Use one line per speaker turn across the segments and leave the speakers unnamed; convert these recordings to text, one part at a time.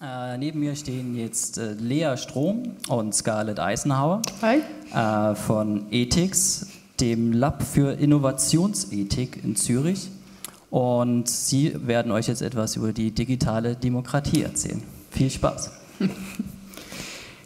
Äh, neben mir stehen jetzt äh, Lea Strom und Scarlett Eisenhower
Hi.
äh, von Ethics, dem Lab für Innovationsethik in Zürich. Und sie werden euch jetzt etwas über die digitale Demokratie erzählen. Viel Spaß.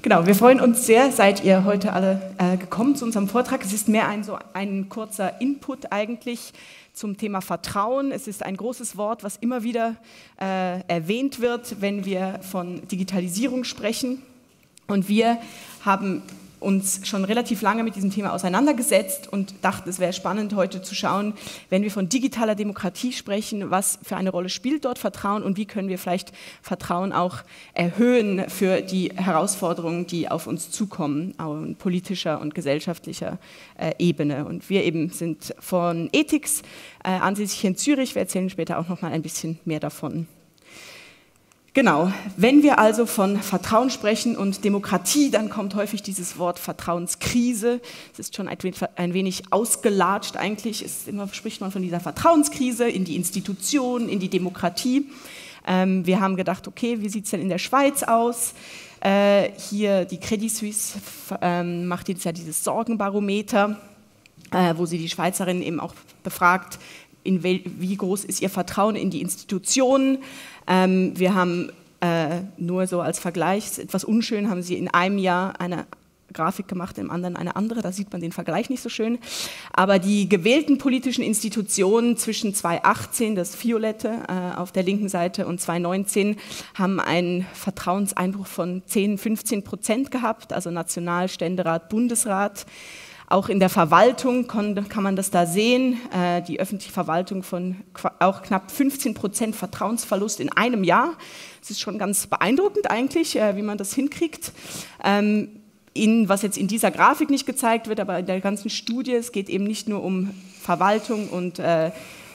Genau, wir freuen uns sehr, seid ihr heute alle äh, gekommen zu unserem Vortrag. Es ist mehr ein, so ein kurzer Input eigentlich zum Thema Vertrauen. Es ist ein großes Wort, was immer wieder äh, erwähnt wird, wenn wir von Digitalisierung sprechen. Und wir haben uns schon relativ lange mit diesem Thema auseinandergesetzt und dachten, es wäre spannend, heute zu schauen, wenn wir von digitaler Demokratie sprechen, was für eine Rolle spielt dort Vertrauen und wie können wir vielleicht Vertrauen auch erhöhen für die Herausforderungen, die auf uns zukommen, auf politischer und gesellschaftlicher äh, Ebene. Und wir eben sind von Ethics äh, ansässig in Zürich. Wir erzählen später auch noch mal ein bisschen mehr davon. Genau, wenn wir also von Vertrauen sprechen und Demokratie, dann kommt häufig dieses Wort Vertrauenskrise. Es ist schon ein wenig ausgelatscht eigentlich. Es immer spricht man von dieser Vertrauenskrise in die Institutionen, in die Demokratie. Ähm, wir haben gedacht, okay, wie sieht es denn in der Schweiz aus? Äh, hier die Credit Suisse ähm, macht jetzt ja dieses Sorgenbarometer, äh, wo sie die Schweizerinnen eben auch befragt, in wie groß ist ihr Vertrauen in die Institutionen. Ähm, wir haben äh, nur so als Vergleich, etwas unschön, haben sie in einem Jahr eine Grafik gemacht, im anderen eine andere, da sieht man den Vergleich nicht so schön. Aber die gewählten politischen Institutionen zwischen 2018, das Violette äh, auf der linken Seite, und 2019 haben einen Vertrauenseinbruch von 10, 15 Prozent gehabt, also Nationalständerat, Bundesrat. Auch in der Verwaltung kann, man das da sehen. Äh, die öffentliche Verwaltung von auch knapp 15 Prozent Vertrauensverlust in einem Jahr. Das ist schon ganz beeindruckend eigentlich, äh, wie man das hinkriegt. Ähm, in, was jetzt in dieser Grafik nicht gezeigt wird, aber in der ganzen Studie, es geht eben nicht nur um Verwaltung und äh,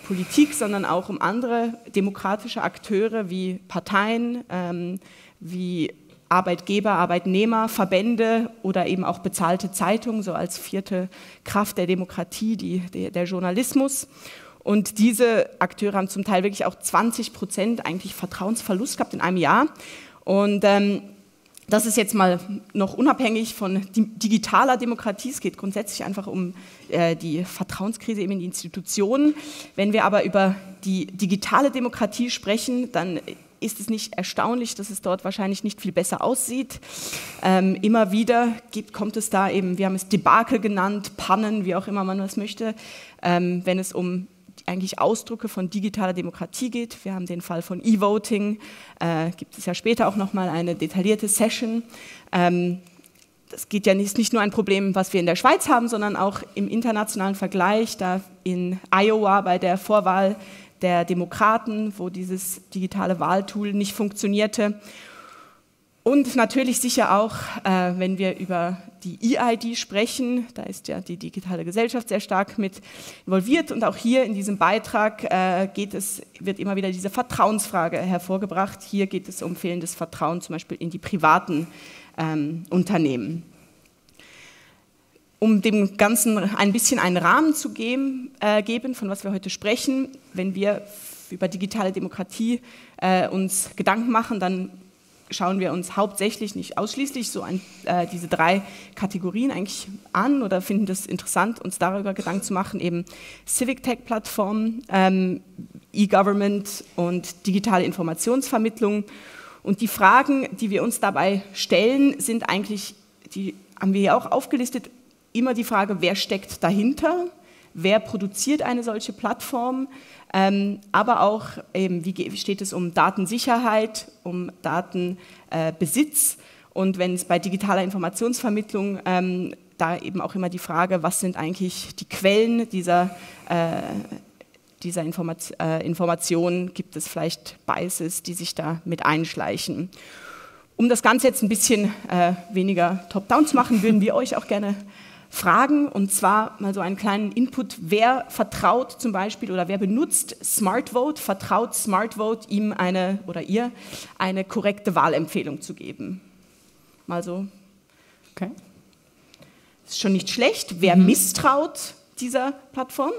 Politik, sondern auch um andere demokratische Akteure wie Parteien, ähm, wie Arbeitgeber, Arbeitnehmer, Verbände oder eben auch bezahlte Zeitungen, so als vierte Kraft der Demokratie, die, der, der Journalismus. Und diese Akteure haben zum Teil wirklich auch 20 Prozent eigentlich Vertrauensverlust gehabt in einem Jahr. Und ähm, das ist jetzt mal noch unabhängig von digitaler Demokratie. Es geht grundsätzlich einfach um äh, die Vertrauenskrise eben in die Institutionen. Wenn wir aber über die digitale Demokratie sprechen, dann ist es nicht erstaunlich, dass es dort wahrscheinlich nicht viel besser aussieht. Ähm, immer wieder gibt, kommt es da eben, wir haben es Debakel genannt, Pannen, wie auch immer man das möchte, ähm, wenn es um eigentlich Ausdrücke von digitaler Demokratie geht. Wir haben den Fall von E-Voting, äh, gibt es ja später auch nochmal eine detaillierte Session. Ähm, das geht ja nicht, nicht nur ein Problem, was wir in der Schweiz haben, sondern auch im internationalen Vergleich, da in Iowa bei der Vorwahl der Demokraten, wo dieses digitale Wahltool nicht funktionierte. Und natürlich sicher auch, äh, wenn wir über die EID sprechen, da ist ja die digitale Gesellschaft sehr stark mit involviert. Und auch hier in diesem Beitrag äh, geht es, wird immer wieder diese Vertrauensfrage hervorgebracht. Hier geht es um fehlendes Vertrauen zum Beispiel in die privaten ähm, Unternehmen um dem Ganzen ein bisschen einen Rahmen zu geben, äh, geben, von was wir heute sprechen, wenn wir über digitale Demokratie äh, uns Gedanken machen, dann schauen wir uns hauptsächlich, nicht ausschließlich, so ein, äh, diese drei Kategorien eigentlich an oder finden das interessant, uns darüber Gedanken zu machen, eben Civic Tech Plattformen, ähm, E-Government und digitale Informationsvermittlung. Und die Fragen, die wir uns dabei stellen, sind eigentlich, die haben wir hier auch aufgelistet, immer die Frage, wer steckt dahinter, wer produziert eine solche Plattform, ähm, aber auch eben, wie steht es um Datensicherheit, um Datenbesitz? Äh, und wenn es bei digitaler Informationsvermittlung ähm, da eben auch immer die Frage, was sind eigentlich die Quellen dieser, äh, dieser Informat äh, Informationen, gibt es vielleicht Biases, die sich da mit einschleichen. Um das Ganze jetzt ein bisschen äh, weniger top-down zu machen, würden wir euch auch gerne fragen und zwar mal so einen kleinen Input, wer vertraut zum Beispiel oder wer benutzt SmartVote, vertraut SmartVote ihm eine oder ihr eine korrekte Wahlempfehlung zu geben. Mal so. Okay. Ist schon nicht schlecht. Wer mhm. misstraut dieser Plattform?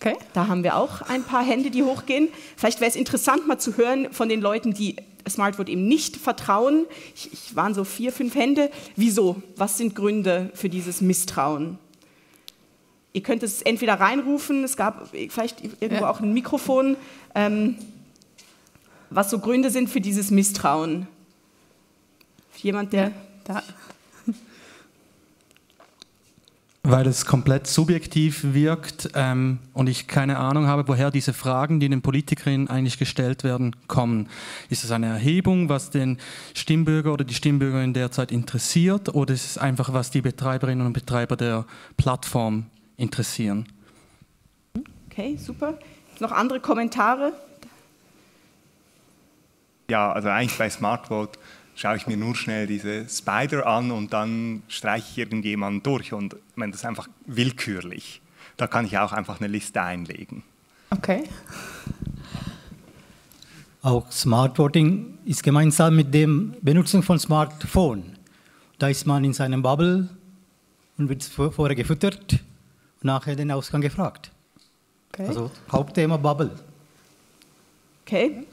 Okay. Da haben wir auch ein paar Hände, die hochgehen. Vielleicht wäre es interessant, mal zu hören von den Leuten, die Smartvote eben nicht vertrauen. Ich, ich waren so vier, fünf Hände. Wieso? Was sind Gründe für dieses Misstrauen? Ihr könnt es entweder reinrufen, es gab vielleicht irgendwo ja. auch ein Mikrofon, ähm, was so Gründe sind für dieses Misstrauen. Jemand, der. Ja, da.
Weil es komplett subjektiv wirkt ähm, und ich keine Ahnung habe, woher diese Fragen, die den Politikerinnen eigentlich gestellt werden, kommen. Ist es eine Erhebung, was den Stimmbürger oder die Stimmbürgerin derzeit interessiert, oder ist es einfach, was die Betreiberinnen und Betreiber der Plattform interessieren?
Okay, super. Noch andere Kommentare?
Ja, also eigentlich bei Smartvote schaue ich mir nur schnell diese Spider an und dann streiche ich irgendjemanden durch und wenn das einfach willkürlich. Da kann ich auch einfach eine Liste einlegen.
Okay.
Auch Smart Voting ist gemeinsam mit dem Benutzung von Smartphone. Da ist man in seinem Bubble und wird vorher gefüttert und nachher den Ausgang gefragt. Okay. Also Hauptthema Bubble.
Okay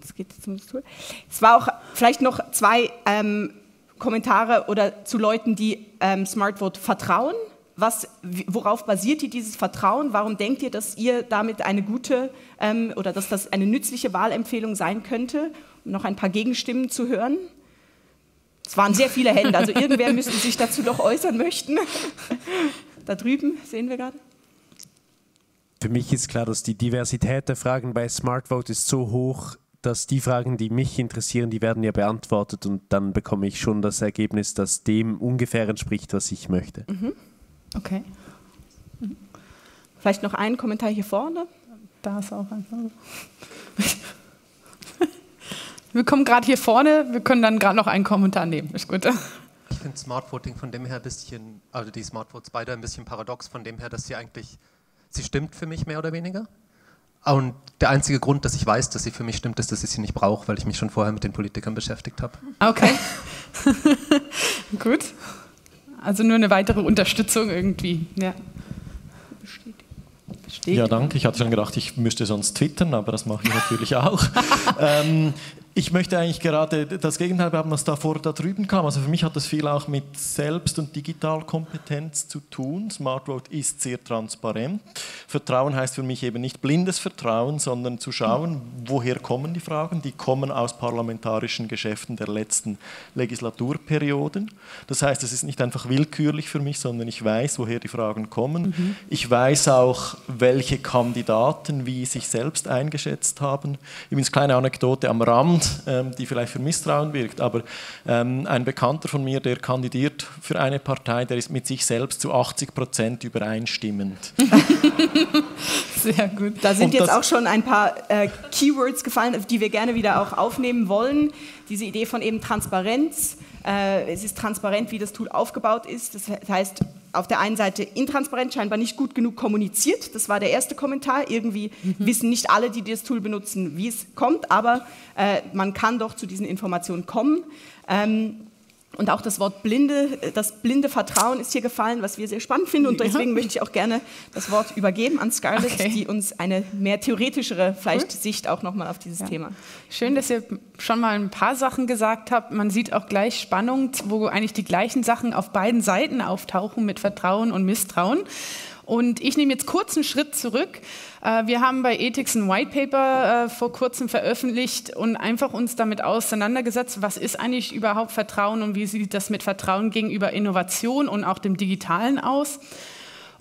das geht zumindest durch. Es war auch vielleicht noch zwei ähm, Kommentare oder zu Leuten, die ähm, Smartvote vertrauen. Was, worauf basiert ihr dieses Vertrauen? Warum denkt ihr, dass ihr damit eine gute ähm, oder dass das eine nützliche Wahlempfehlung sein könnte? Um noch ein paar Gegenstimmen zu hören. Es waren sehr viele Hände, also irgendwer müsste sich dazu noch äußern möchten. da drüben sehen wir gerade.
Für mich ist klar, dass die Diversität der Fragen bei Smartvote ist so hoch, dass die Fragen, die mich interessieren, die werden ja beantwortet und dann bekomme ich schon das Ergebnis, das dem ungefähr entspricht, was ich möchte.
Mhm. Okay. Mhm. Vielleicht noch ein Kommentar hier vorne. Da ist auch einfach. Wir kommen gerade hier vorne, wir können dann gerade noch einen Kommentar nehmen. Ist gut.
Ich finde Smart Voting von dem her ein bisschen, also die Smart Votes beide ein bisschen paradox, von dem her, dass sie eigentlich, sie stimmt für mich mehr oder weniger. Und der einzige Grund, dass ich weiß, dass sie für mich stimmt, ist, dass ich sie nicht brauche, weil ich mich schon vorher mit den Politikern beschäftigt habe.
Okay. Gut. Also nur eine weitere Unterstützung irgendwie. Ja.
Ja, danke. Ich hatte schon gedacht, ich müsste sonst twittern, aber das mache ich natürlich auch. ähm, ich möchte eigentlich gerade das Gegenteil behaupten, was davor da drüben kam. Also für mich hat das viel auch mit Selbst- und Digitalkompetenz zu tun. Smart Vote ist sehr transparent. Vertrauen heißt für mich eben nicht blindes Vertrauen, sondern zu schauen, woher kommen die Fragen. Die kommen aus parlamentarischen Geschäften der letzten Legislaturperioden. Das heißt, es ist nicht einfach willkürlich für mich, sondern ich weiß, woher die Fragen kommen. Mhm. Ich weiß auch, welche Kandidaten wie sich selbst eingeschätzt haben. Übrigens kleine Anekdote am Rand ähm, die vielleicht für Misstrauen wirkt. Aber ähm, ein Bekannter von mir, der kandidiert für eine Partei, der ist mit sich selbst zu 80 Prozent übereinstimmend.
Sehr gut. Da sind jetzt auch schon ein paar äh, Keywords gefallen, die wir gerne wieder auch aufnehmen wollen. Diese Idee von eben Transparenz. Äh, es ist transparent, wie das Tool aufgebaut ist. Das heißt, auf der einen Seite intransparent, scheinbar nicht gut genug kommuniziert. Das war der erste Kommentar. Irgendwie mhm. wissen nicht alle, die das Tool benutzen, wie es kommt, aber äh, man kann doch zu diesen Informationen kommen. Ähm, und auch das Wort blinde, das blinde Vertrauen ist hier gefallen, was wir sehr spannend finden. Und deswegen ja. möchte ich auch gerne das Wort übergeben an Scarlett, okay. die uns eine mehr theoretischere vielleicht Sicht auch nochmal auf dieses ja. Thema.
Schön, dass ihr schon mal ein paar Sachen gesagt habt. Man sieht auch gleich Spannung, wo eigentlich die gleichen Sachen auf beiden Seiten auftauchen mit Vertrauen und Misstrauen. Und ich nehme jetzt kurz einen Schritt zurück. Äh, wir haben bei Ethics ein White Paper äh, vor kurzem veröffentlicht und einfach uns damit auseinandergesetzt, was ist eigentlich überhaupt Vertrauen und wie sieht das mit Vertrauen gegenüber Innovation und auch dem Digitalen aus.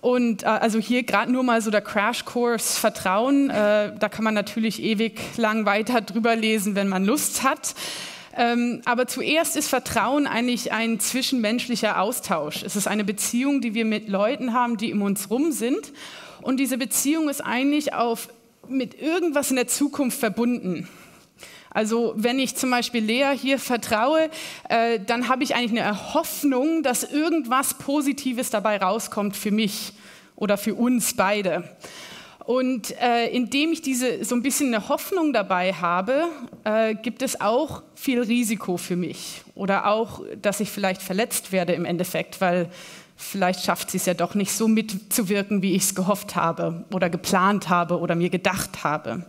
Und äh, also hier gerade nur mal so der Crashkurs Vertrauen. da kann man natürlich ewig lang weiter drüber lesen, wenn man Lust hat. Ähm, aber zuerst ist Vertrauen eigentlich ein zwischenmenschlicher Austausch. Es ist eine Beziehung, die wir mit Leuten haben, die um uns rum sind. Und diese Beziehung ist eigentlich auf, mit irgendwas in der Zukunft verbunden. Also wenn ich zum Beispiel Lea hier vertraue, äh, dann habe ich eigentlich eine Hoffnung, dass irgendwas Positives dabei rauskommt für mich oder für uns beide. Und äh, indem ich diese so ein bisschen eine Hoffnung dabei habe, äh, gibt es auch viel Risiko für mich oder auch, dass ich vielleicht verletzt werde im Endeffekt, weil vielleicht schafft sie es ja doch nicht so mitzuwirken, wie ich es gehofft habe oder geplant habe oder mir gedacht habe.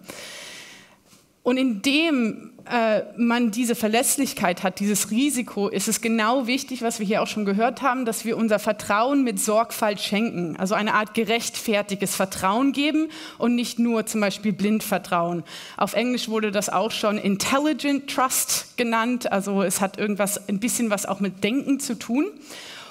Und indem äh, man diese Verlässlichkeit hat, dieses Risiko, ist es genau wichtig, was wir hier auch schon gehört haben, dass wir unser Vertrauen mit Sorgfalt schenken. Also eine Art gerechtfertiges Vertrauen geben und nicht nur zum Beispiel blind Vertrauen. Auf Englisch wurde das auch schon Intelligent Trust genannt. Also es hat irgendwas, ein bisschen was auch mit Denken zu tun.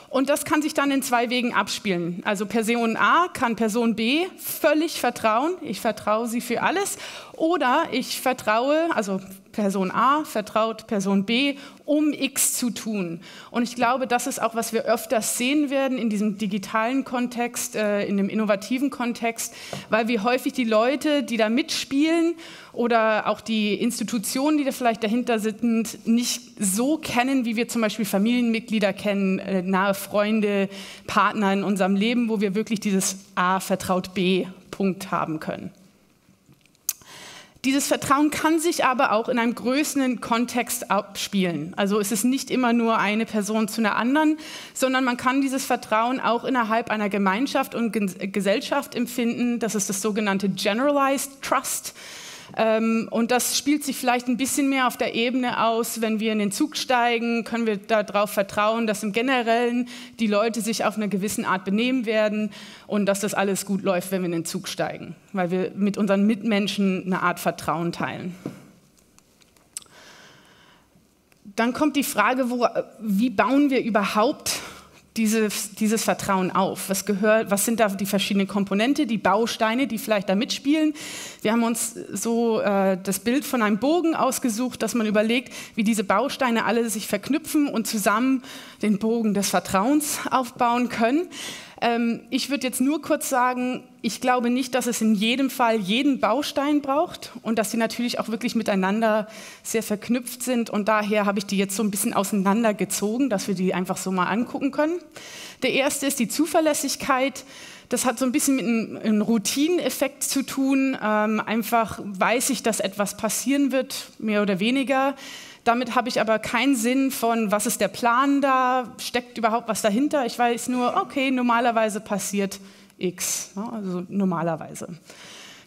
Und das kann sich dann in zwei Wegen abspielen. Also Person A kann Person B völlig vertrauen. Ich vertraue sie für alles. Oder ich vertraue, also Person A vertraut Person B, um X zu tun. Und ich glaube, das ist auch, was wir öfters sehen werden in diesem digitalen Kontext, äh, in dem innovativen Kontext, weil wir häufig die Leute, die da mitspielen oder auch die Institutionen, die da vielleicht dahinter sind, nicht so kennen, wie wir zum Beispiel Familienmitglieder kennen, äh, nahe Freunde, Partner in unserem Leben, wo wir wirklich dieses A vertraut B Punkt haben können. Dieses Vertrauen kann sich aber auch in einem größeren Kontext abspielen. Also es ist nicht immer nur eine Person zu einer anderen, sondern man kann dieses Vertrauen auch innerhalb einer Gemeinschaft und Gesellschaft empfinden. Das ist das sogenannte Generalized Trust. Ähm, und das spielt sich vielleicht ein bisschen mehr auf der Ebene aus, wenn wir in den Zug steigen, können wir darauf vertrauen, dass im Generellen die Leute sich auf eine gewisse Art benehmen werden und dass das alles gut läuft, wenn wir in den Zug steigen, weil wir mit unseren Mitmenschen eine Art Vertrauen teilen. Dann kommt die Frage, wo, wie bauen wir überhaupt dieses, dieses Vertrauen auf? Was, gehört, was sind da die verschiedenen Komponente, die Bausteine, die vielleicht da mitspielen? Wir haben uns so äh, das Bild von einem Bogen ausgesucht, dass man überlegt, wie diese Bausteine alle sich verknüpfen und zusammen den Bogen des Vertrauens aufbauen können. Ähm, ich würde jetzt nur kurz sagen, ich glaube nicht, dass es in jedem Fall jeden Baustein braucht und dass sie natürlich auch wirklich miteinander sehr verknüpft sind. Und daher habe ich die jetzt so ein bisschen auseinandergezogen, dass wir die einfach so mal angucken können. Der erste ist die Zuverlässigkeit. Das hat so ein bisschen mit einem, Routineneffekt zu tun. Ähm, einfach weiß ich, dass etwas passieren wird, mehr oder weniger. Damit habe ich aber keinen Sinn von, was ist der Plan da, steckt überhaupt was dahinter. Ich weiß nur, okay, normalerweise passiert X, also normalerweise.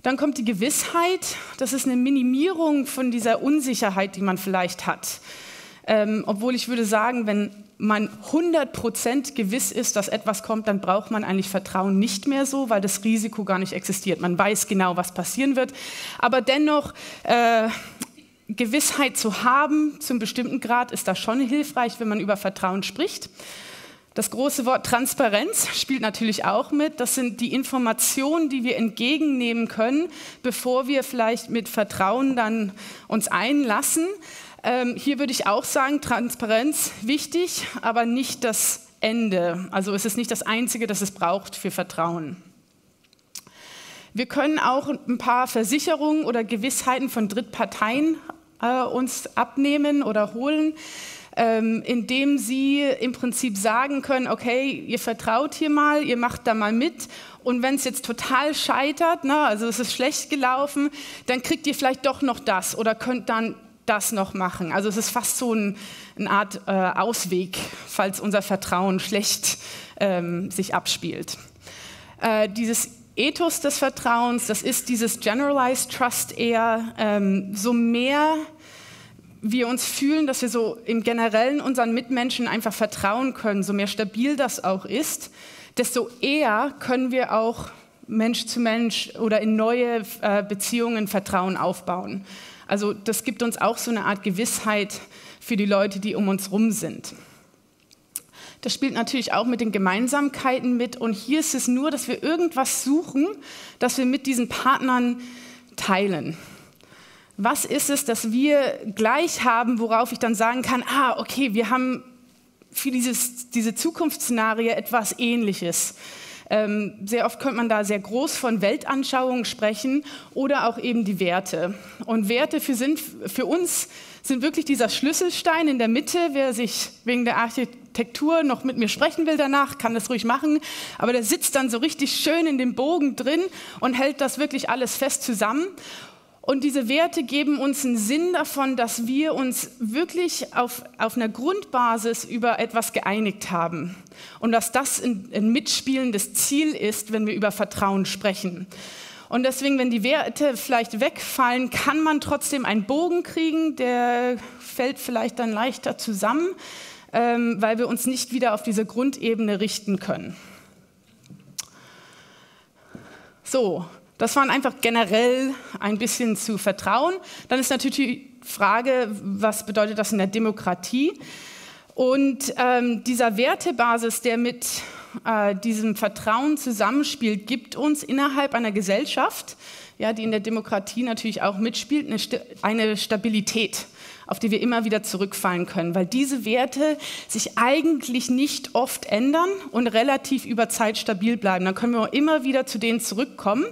Dann kommt die Gewissheit, das ist eine Minimierung von dieser Unsicherheit, die man vielleicht hat. Ähm, obwohl ich würde sagen, wenn man 100% gewiss ist, dass etwas kommt, dann braucht man eigentlich Vertrauen nicht mehr so, weil das Risiko gar nicht existiert. Man weiß genau, was passieren wird. Aber dennoch äh, Gewissheit zu haben, zum bestimmten Grad, ist da schon hilfreich, wenn man über Vertrauen spricht. Das große Wort Transparenz spielt natürlich auch mit. Das sind die Informationen, die wir entgegennehmen können, bevor wir vielleicht mit Vertrauen dann uns einlassen. Ähm, hier würde ich auch sagen, Transparenz wichtig, aber nicht das Ende. Also es ist nicht das Einzige, das es braucht für Vertrauen. Wir können auch ein paar Versicherungen oder Gewissheiten von Drittparteien äh, uns abnehmen oder holen, ähm, indem sie im Prinzip sagen können, okay, ihr vertraut hier mal, ihr macht da mal mit und wenn es jetzt total scheitert, ne, also es ist schlecht gelaufen, dann kriegt ihr vielleicht doch noch das oder könnt dann das noch machen. Also es ist fast so ein, eine Art äh, Ausweg, falls unser Vertrauen schlecht ähm, sich abspielt. Äh, dieses Ethos des Vertrauens, das ist dieses Generalized Trust eher, ähm, so mehr wir uns fühlen, dass wir so im Generellen unseren Mitmenschen einfach vertrauen können, so mehr stabil das auch ist, desto eher können wir auch Mensch zu Mensch oder in neue äh, Beziehungen Vertrauen aufbauen. Also das gibt uns auch so eine Art Gewissheit für die Leute, die um uns rum sind. Das spielt natürlich auch mit den Gemeinsamkeiten mit. Und hier ist es nur, dass wir irgendwas suchen, das wir mit diesen Partnern teilen. Was ist es, dass wir gleich haben, worauf ich dann sagen kann, ah, okay, wir haben für dieses, diese Zukunftsszenario etwas Ähnliches. Ähm, sehr oft könnte man da sehr groß von Weltanschauungen sprechen oder auch eben die Werte. Und Werte für, sind, für uns sind wirklich dieser Schlüsselstein in der Mitte. Wer sich wegen der Architektur noch mit mir sprechen will danach, kann das ruhig machen. Aber der sitzt dann so richtig schön in dem Bogen drin und hält das wirklich alles fest zusammen. Und diese Werte geben uns einen Sinn davon, dass wir uns wirklich auf, auf einer Grundbasis über etwas geeinigt haben. Und dass das ein, ein mitspielendes Ziel ist, wenn wir über Vertrauen sprechen. Und deswegen, wenn die Werte vielleicht wegfallen, kann man trotzdem einen Bogen kriegen, der fällt vielleicht dann leichter zusammen, ähm, weil wir uns nicht wieder auf diese Grundebene richten können. So, das waren einfach generell ein bisschen zu vertrauen. Dann ist natürlich die Frage, was bedeutet das in der Demokratie? Und ähm, dieser Wertebasis, der mit äh, diesem Vertrauen zusammenspielt, gibt uns innerhalb einer Gesellschaft, ja, die in der Demokratie natürlich auch mitspielt, eine, St eine Stabilität auf die wir immer wieder zurückfallen können, weil diese Werte sich eigentlich nicht oft ändern und relativ über Zeit stabil bleiben. Dann können wir immer wieder zu denen zurückkommen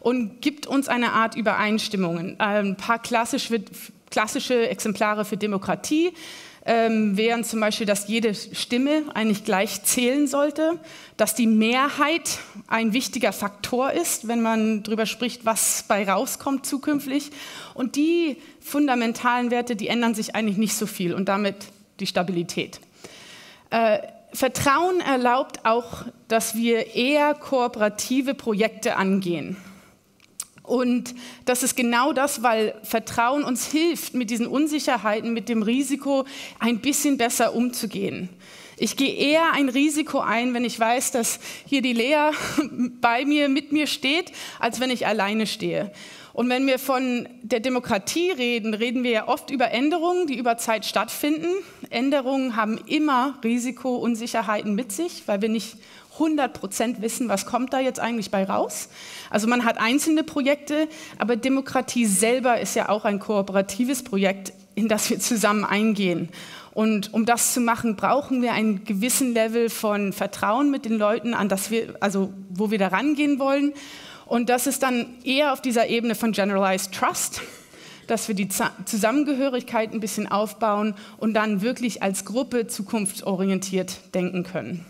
und gibt uns eine Art Übereinstimmungen. Ein paar klassische, klassische Exemplare für Demokratie ähm, wären zum Beispiel, dass jede Stimme eigentlich gleich zählen sollte, dass die Mehrheit ein wichtiger Faktor ist, wenn man darüber spricht, was bei rauskommt zukünftig. Und die fundamentalen Werte, die ändern sich eigentlich nicht so viel und damit die Stabilität. Äh, Vertrauen erlaubt auch, dass wir eher kooperative Projekte angehen. Und das ist genau das, weil Vertrauen uns hilft, mit diesen Unsicherheiten, mit dem Risiko ein bisschen besser umzugehen. Ich gehe eher ein Risiko ein, wenn ich weiß, dass hier die Lea bei mir, mit mir steht, als wenn ich alleine stehe. Und wenn wir von der Demokratie reden, reden wir ja oft über Änderungen, die über Zeit stattfinden. Änderungen haben immer Risiko, Unsicherheiten mit sich, weil wir nicht 100 Prozent wissen, was kommt da jetzt eigentlich bei raus. Also man hat einzelne Projekte, aber Demokratie selber ist ja auch ein kooperatives Projekt, in das wir zusammen eingehen. Und um das zu machen, brauchen wir einen gewissen Level von Vertrauen mit den Leuten, an das wir, also wo wir da rangehen wollen. Und das ist dann eher auf dieser Ebene von Generalized Trust, dass wir die Zusammengehörigkeit ein bisschen aufbauen und dann wirklich als Gruppe zukunftsorientiert denken können.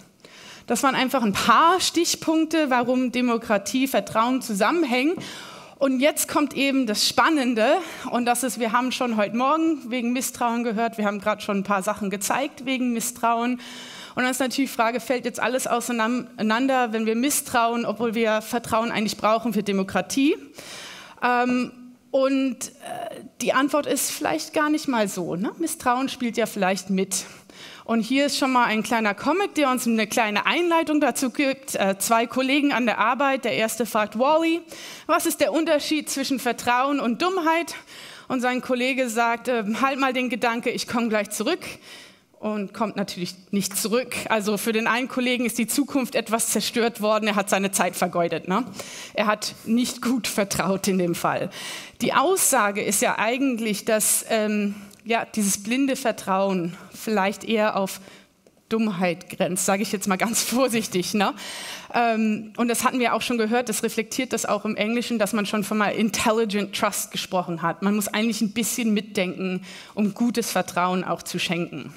Das waren einfach ein paar Stichpunkte, warum Demokratie, Vertrauen zusammenhängen. Und jetzt kommt eben das Spannende, und das ist, wir haben schon heute Morgen wegen Misstrauen gehört, wir haben gerade schon ein paar Sachen gezeigt wegen Misstrauen. Und dann ist natürlich die Frage, fällt jetzt alles auseinander, wenn wir misstrauen, obwohl wir Vertrauen eigentlich brauchen für Demokratie? Ähm, und äh, die Antwort ist vielleicht gar nicht mal so. Ne? Misstrauen spielt ja vielleicht mit. Und hier ist schon mal ein kleiner Comic, der uns eine kleine Einleitung dazu gibt. Äh, zwei Kollegen an der Arbeit. Der erste fragt Wally, was ist der Unterschied zwischen Vertrauen und Dummheit? Und sein Kollege sagt, äh, halt mal den Gedanke, ich komme gleich zurück. Und kommt natürlich nicht zurück. Also für den einen Kollegen ist die Zukunft etwas zerstört worden. Er hat seine Zeit vergeudet. Ne? Er hat nicht gut vertraut in dem Fall. Die Aussage ist ja eigentlich, dass ähm, ja, dieses blinde Vertrauen vielleicht eher auf Dummheit grenzt, sage ich jetzt mal ganz vorsichtig. Ne? Ähm, und das hatten wir auch schon gehört, das reflektiert das auch im Englischen, dass man schon von mal Intelligent Trust gesprochen hat. Man muss eigentlich ein bisschen mitdenken, um gutes Vertrauen auch zu schenken.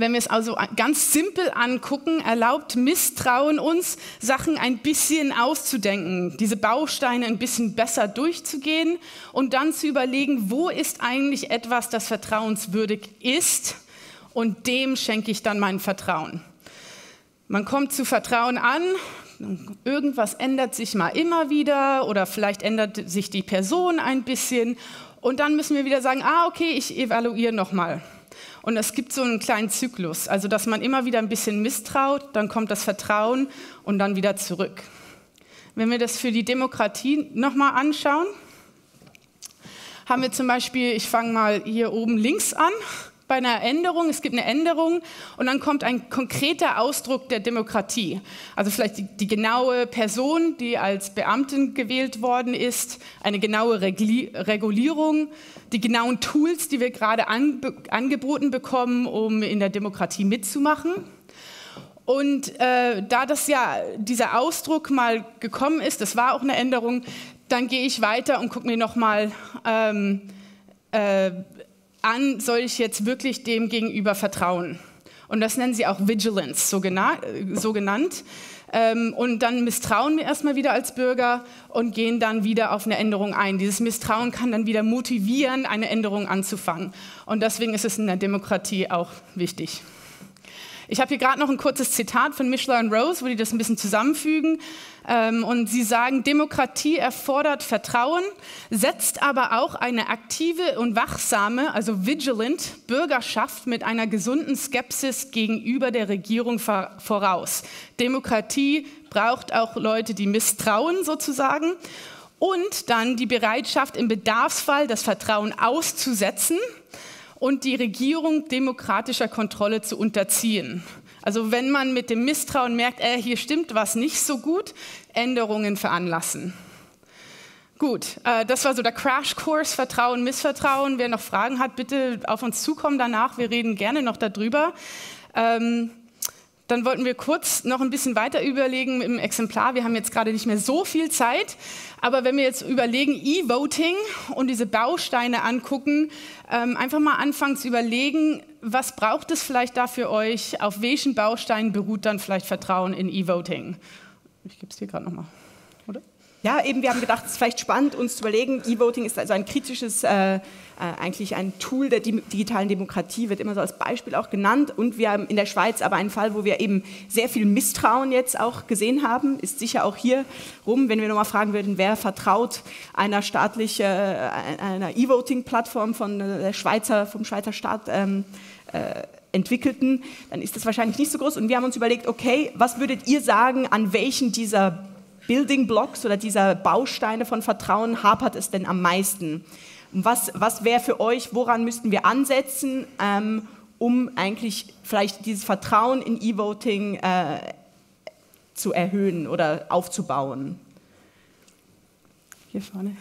Wenn wir es also ganz simpel angucken, erlaubt Misstrauen uns, Sachen ein bisschen auszudenken, diese Bausteine ein bisschen besser durchzugehen und dann zu überlegen, wo ist eigentlich etwas, das vertrauenswürdig ist und dem schenke ich dann mein Vertrauen. Man kommt zu Vertrauen an, irgendwas ändert sich mal immer wieder oder vielleicht ändert sich die Person ein bisschen und dann müssen wir wieder sagen, ah okay, ich evaluiere nochmal. Und es gibt so einen kleinen Zyklus, also dass man immer wieder ein bisschen misstraut, dann kommt das Vertrauen und dann wieder zurück. Wenn wir das für die Demokratie nochmal anschauen, haben wir zum Beispiel, ich fange mal hier oben links an, bei einer Änderung, es gibt eine Änderung und dann kommt ein konkreter Ausdruck der Demokratie. Also vielleicht die, die genaue Person, die als Beamtin gewählt worden ist, eine genaue Regli Regulierung, die genauen Tools, die wir gerade an, angeboten bekommen, um in der Demokratie mitzumachen. Und äh, da das ja dieser Ausdruck mal gekommen ist, das war auch eine Änderung, dann gehe ich weiter und gucke mir nochmal ähm, äh, an, soll ich jetzt wirklich dem gegenüber vertrauen? Und das nennen sie auch Vigilance, so, so genannt. Ähm, und dann misstrauen wir erstmal wieder als Bürger und gehen dann wieder auf eine Änderung ein. Dieses Misstrauen kann dann wieder motivieren, eine Änderung anzufangen. Und deswegen ist es in der Demokratie auch wichtig. Ich habe hier gerade noch ein kurzes Zitat von Michler und Rose, wo die das ein bisschen zusammenfügen. Ähm, und sie sagen, Demokratie erfordert Vertrauen, setzt aber auch eine aktive und wachsame, also vigilant Bürgerschaft mit einer gesunden Skepsis gegenüber der Regierung voraus. Demokratie braucht auch Leute, die misstrauen sozusagen. Und dann die Bereitschaft im Bedarfsfall das Vertrauen auszusetzen und die Regierung demokratischer Kontrolle zu unterziehen. Also wenn man mit dem Misstrauen merkt, äh, hier stimmt was nicht so gut, Änderungen veranlassen. Gut, äh, das war so der Crashkurs Vertrauen, Missvertrauen. Wer noch Fragen hat, bitte auf uns zukommen danach. Wir reden gerne noch darüber. Ähm, dann wollten wir kurz noch ein bisschen weiter überlegen im Exemplar. Wir haben jetzt gerade nicht mehr so viel Zeit, aber wenn wir jetzt überlegen, E-Voting und diese Bausteine angucken, ähm, einfach mal anfangen zu überlegen, was braucht es vielleicht da für euch? Auf welchen Bausteinen beruht dann vielleicht Vertrauen in E-Voting? Ich gebe es dir gerade nochmal.
Ja, eben, wir haben gedacht, es ist vielleicht spannend, uns zu überlegen, E-Voting ist also ein kritisches, äh, äh, eigentlich ein Tool der digitalen Demokratie, wird immer so als Beispiel auch genannt. Und wir haben in der Schweiz aber einen Fall, wo wir eben sehr viel Misstrauen jetzt auch gesehen haben, ist sicher auch hier rum, wenn wir nochmal fragen würden, wer vertraut einer staatlichen, äh, einer E-Voting-Plattform von der Schweizer, vom Schweizer Staat ähm, äh, entwickelten, dann ist das wahrscheinlich nicht so groß. Und wir haben uns überlegt, okay, was würdet ihr sagen, an welchen dieser Building Blocks oder dieser Bausteine von Vertrauen hapert es denn am meisten? Was, was wäre für euch, woran müssten wir ansetzen, ähm, um eigentlich vielleicht dieses Vertrauen in E-Voting äh, zu erhöhen oder aufzubauen? Hier vorne.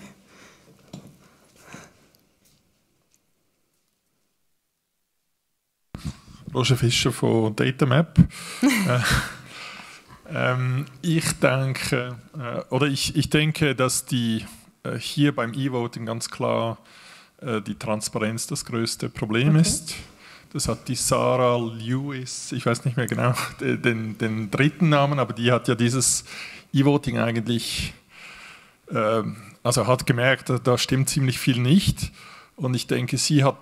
Roger Fischer von Datamap. Äh, ähm, ich denke, äh, oder ich, ich denke, dass die äh, hier beim E-Voting ganz klar äh, die Transparenz das größte Problem okay. ist. Das hat die Sarah Lewis, ich weiß nicht mehr genau den, den dritten Namen, aber die hat ja dieses E-Voting eigentlich, äh, also hat gemerkt, da stimmt ziemlich viel nicht. Und ich denke, sie hat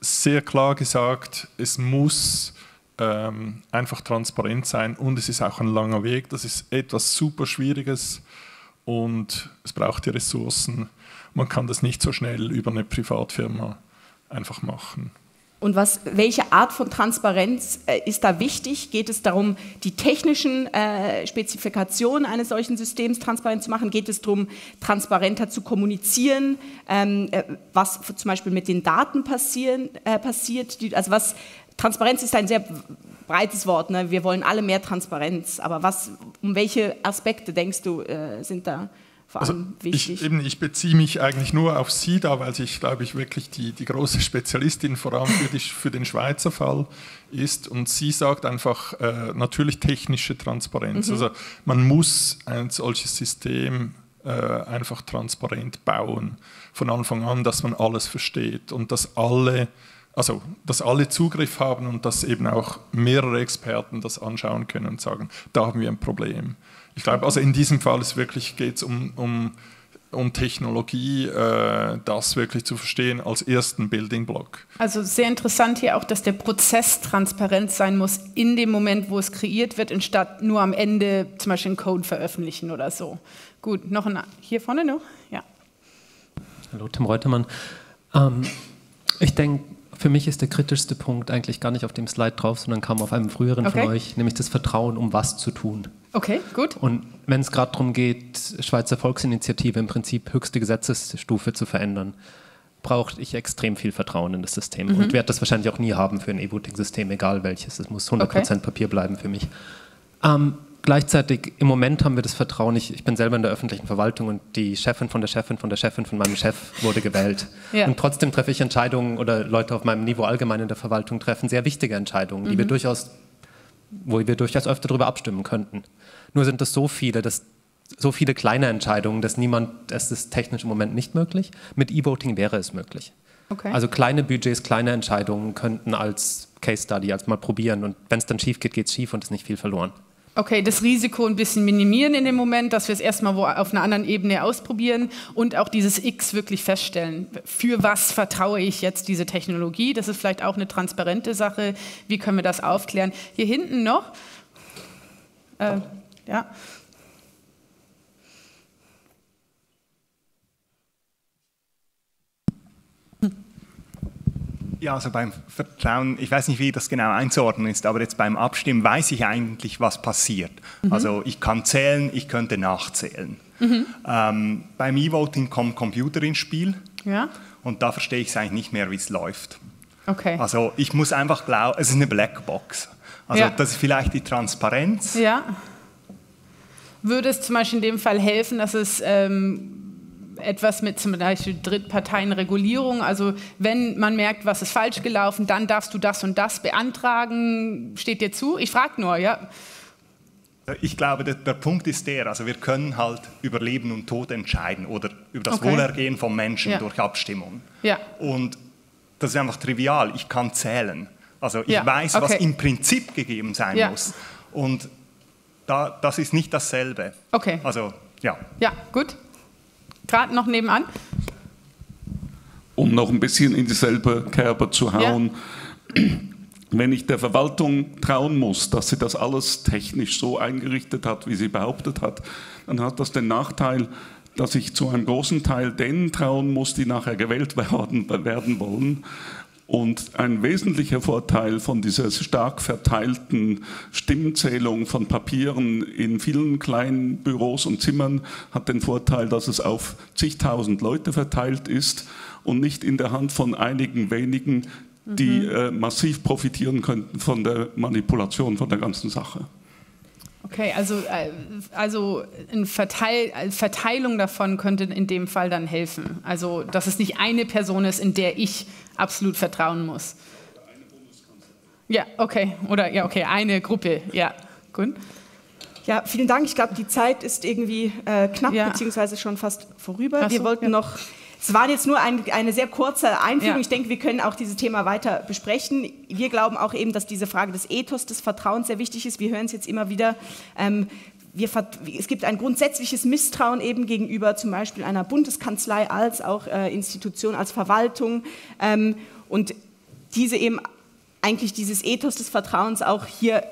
sehr klar gesagt, es muss ähm, einfach transparent sein und es ist auch ein langer Weg. Das ist etwas super Schwieriges und es braucht die Ressourcen. Man kann das nicht so schnell über eine Privatfirma einfach machen.
Und was, welche Art von Transparenz äh, ist da wichtig? Geht es darum, die technischen äh, Spezifikationen eines solchen Systems transparent zu machen? Geht es darum, transparenter zu kommunizieren, ähm, äh, was zum Beispiel mit den Daten passieren, äh, passiert? Die, also was, Transparenz ist ein sehr breites Wort. Ne? Wir wollen alle mehr Transparenz. Aber was, um welche Aspekte denkst du, äh, sind da vor allem also wichtig?
Ich, eben, ich beziehe mich eigentlich nur auf Sie da, weil ich, glaube ich, wirklich die, die große Spezialistin vor allem für, die, für den Schweizer Fall ist. Und sie sagt einfach äh, natürlich technische Transparenz. Mhm. Also man muss ein solches System äh, einfach transparent bauen von Anfang an, dass man alles versteht und dass alle also dass alle Zugriff haben und dass eben auch mehrere Experten das anschauen können und sagen, da haben wir ein Problem. Ich glaube, also in diesem Fall ist wirklich geht es um, um, um Technologie, äh, das wirklich zu verstehen als ersten Building Block.
Also sehr interessant hier auch, dass der Prozess transparent sein muss in dem Moment, wo es kreiert wird, anstatt nur am Ende zum Beispiel einen Code veröffentlichen oder so. Gut, noch ein, hier vorne noch? Ja.
Hallo, Tim Reutemann. Ähm, ich denke, für mich ist der kritischste Punkt eigentlich gar nicht auf dem Slide drauf, sondern kam auf einem früheren okay. von euch, nämlich das Vertrauen, um was zu tun.
Okay, gut.
Und wenn es gerade darum geht, Schweizer Volksinitiative im Prinzip höchste Gesetzesstufe zu verändern, brauche ich extrem viel Vertrauen in das System mhm. und werde das wahrscheinlich auch nie haben für ein E-Voting-System, egal welches. Es muss 100% okay. Papier bleiben für mich. Ähm, gleichzeitig, im Moment haben wir das Vertrauen, ich, ich, bin selber in der öffentlichen Verwaltung und die Chefin von der Chefin von der Chefin von meinem Chef wurde gewählt. Ja. Und trotzdem treffe ich Entscheidungen oder Leute auf meinem Niveau allgemein in der Verwaltung treffen sehr wichtige Entscheidungen, mhm. die wir durchaus, wo wir durchaus öfter darüber abstimmen könnten. Nur sind das so viele, dass so viele kleine Entscheidungen, dass niemand, es ist technisch im Moment nicht möglich. Mit E-Voting wäre es möglich. Okay. Also kleine Budgets, kleine Entscheidungen könnten als Case Study, als mal probieren und wenn es dann schief geht, geht es schief und ist nicht viel verloren.
Okay, das Risiko ein bisschen minimieren in dem Moment, dass wir es erstmal wo auf einer anderen Ebene ausprobieren und auch dieses X wirklich feststellen. Für was vertraue ich jetzt diese Technologie? Das ist vielleicht auch eine transparente Sache. Wie können wir das aufklären? Hier hinten noch. Äh, ja.
Ja, also beim Vertrauen, ich weiß nicht, wie das genau einzuordnen ist, aber jetzt beim Abstimmen weiß ich eigentlich, was passiert. Mhm. Also ich kann zählen, ich könnte nachzählen. Mhm. Ähm, beim E-Voting kommen Computer ins Spiel ja. und da verstehe ich es eigentlich nicht mehr, wie es läuft. Okay. Also ich muss einfach glauben, es ist eine Blackbox. Also ja. das ist vielleicht die Transparenz.
Ja. Würde es zum Beispiel in dem Fall helfen, dass es ähm, etwas mit zum Beispiel Drittparteienregulierung. Also wenn man merkt, was ist falsch gelaufen, dann darfst du das und das beantragen. Steht dir zu? Ich frage nur, ja.
Ich glaube, der, der, Punkt ist der, also wir können halt über Leben und Tod entscheiden oder über das okay. Wohlergehen von Menschen ja. durch Abstimmung. Ja. Und das ist einfach trivial. Ich kann zählen. Also ich ja. weiß, okay. was im Prinzip gegeben sein ja. muss. Und da, das ist nicht dasselbe.
Okay.
Also ja.
Ja, gut gerade noch nebenan.
Um noch ein bisschen in dieselbe Kerbe zu hauen. Ja. Wenn ich der Verwaltung trauen muss, dass sie das alles technisch so eingerichtet hat, wie sie behauptet hat, dann hat das den Nachteil, dass ich zu einem großen Teil denen trauen muss, die nachher gewählt werden, werden wollen und ein wesentlicher Vorteil von dieser stark verteilten Stimmzählung von Papieren in vielen kleinen Büros und Zimmern hat den Vorteil, dass es auf zigtausend Leute verteilt ist und nicht in der Hand von einigen wenigen, die mhm. äh, massiv profitieren könnten von der Manipulation von der ganzen Sache.
Okay, also, äh, also eine Verteil Verteilung davon könnte in dem Fall dann helfen. Also, dass es nicht eine Person ist, in der ich absolut vertrauen muss. Ja, okay. Oder ja, okay, eine Gruppe. Ja, gut.
Ja, vielen Dank. Ich glaube, die Zeit ist irgendwie äh, knapp, ja. beziehungsweise schon fast vorüber. So, wir wollten ja. noch es war jetzt nur ein, eine sehr kurze Einführung. Ja. Ich denke, wir können auch dieses Thema weiter besprechen. Wir glauben auch eben, dass diese Frage des Ethos, des Vertrauens sehr wichtig ist. Wir hören es jetzt immer wieder. Ähm, wir, es gibt ein grundsätzliches Misstrauen eben gegenüber zum Beispiel einer Bundeskanzlei als auch äh, Institution, als Verwaltung. Ähm, und diese eben eigentlich dieses Ethos des Vertrauens auch hier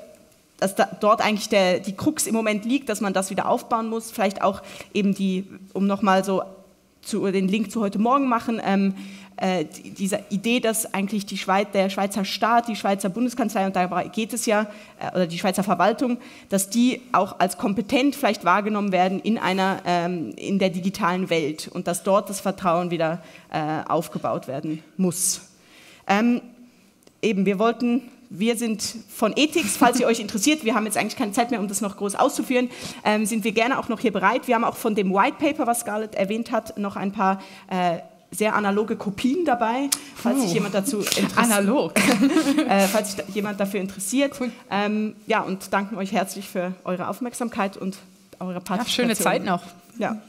dass da, dort eigentlich der, die Krux im Moment liegt, dass man das wieder aufbauen muss. Vielleicht auch eben die, um nochmal so zu, den Link zu heute Morgen machen, ähm, äh, diese Idee, dass eigentlich die Schweiz, der Schweizer Staat, die Schweizer Bundeskanzlei, und dabei geht es ja, äh, oder die Schweizer Verwaltung, dass die auch als kompetent vielleicht wahrgenommen werden in, einer, ähm, in der digitalen Welt und dass dort das Vertrauen wieder äh, aufgebaut werden muss. Ähm, eben, wir wollten wir sind von Ethics, falls ihr euch interessiert, wir haben jetzt eigentlich keine Zeit mehr, um das noch groß auszuführen, ähm, sind wir gerne auch noch hier bereit. Wir haben auch von dem White Paper, was Scarlett erwähnt hat, noch ein paar äh, sehr analoge Kopien dabei, falls sich jemand dazu interessiert.
Analog.
äh, falls sich jemand dafür interessiert. Cool. Ähm, ja, und danken euch herzlich für eure Aufmerksamkeit und eure Participation.
Ja, schöne Zeit noch.
Ja.